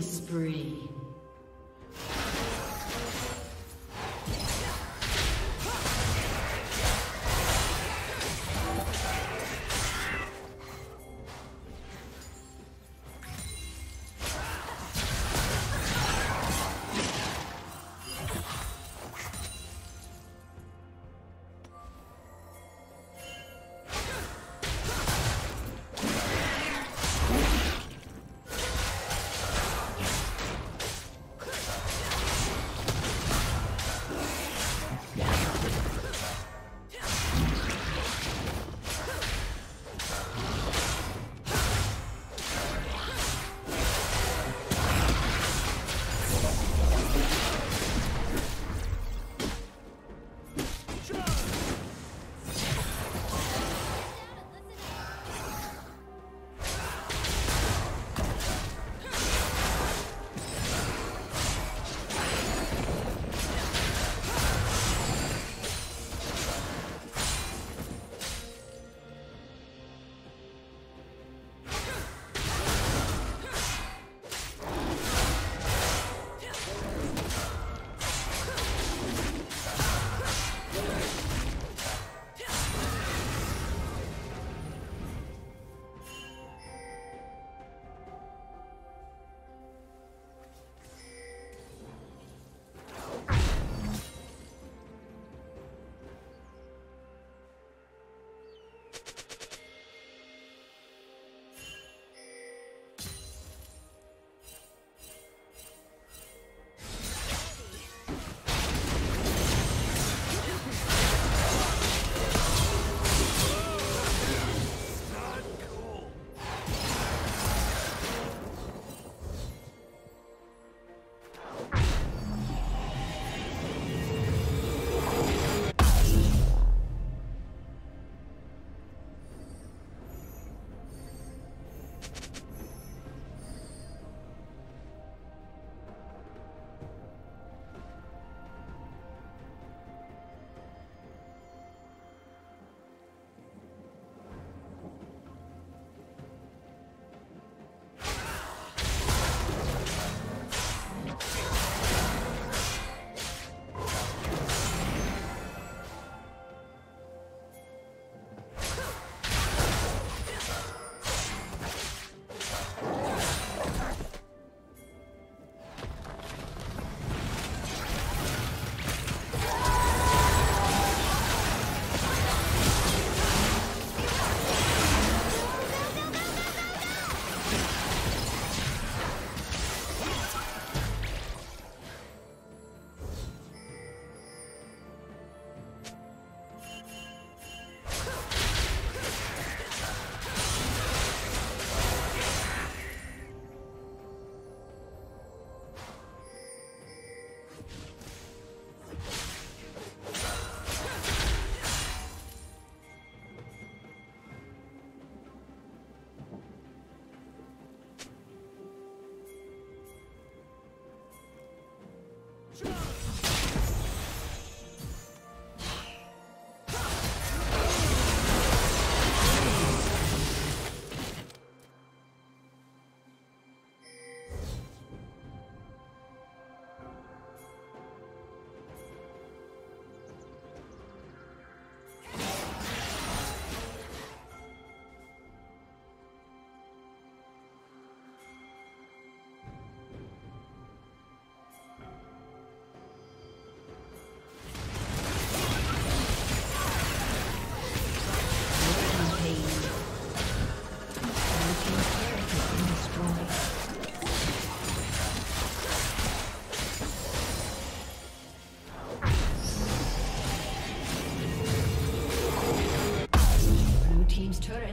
Spree.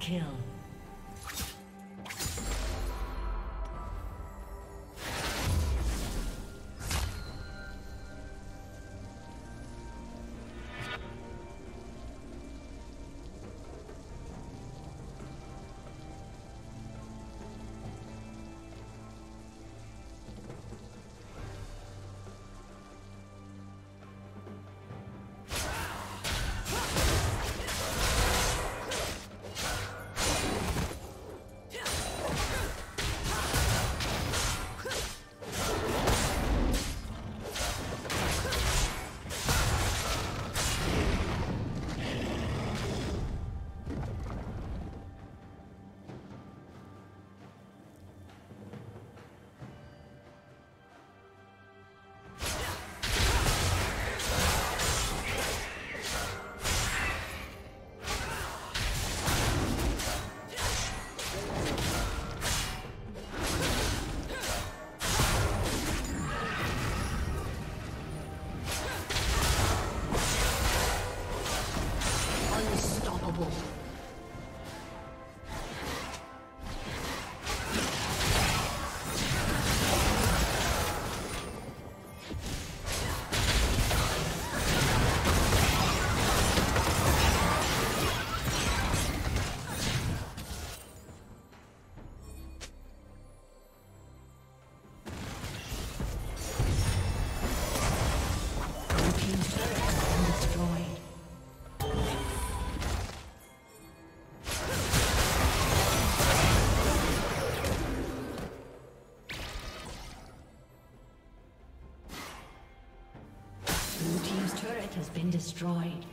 kill. Destroyed.